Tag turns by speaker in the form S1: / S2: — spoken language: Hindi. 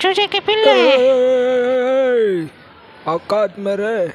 S1: चूजे के पिल्ले
S2: औकात में रहे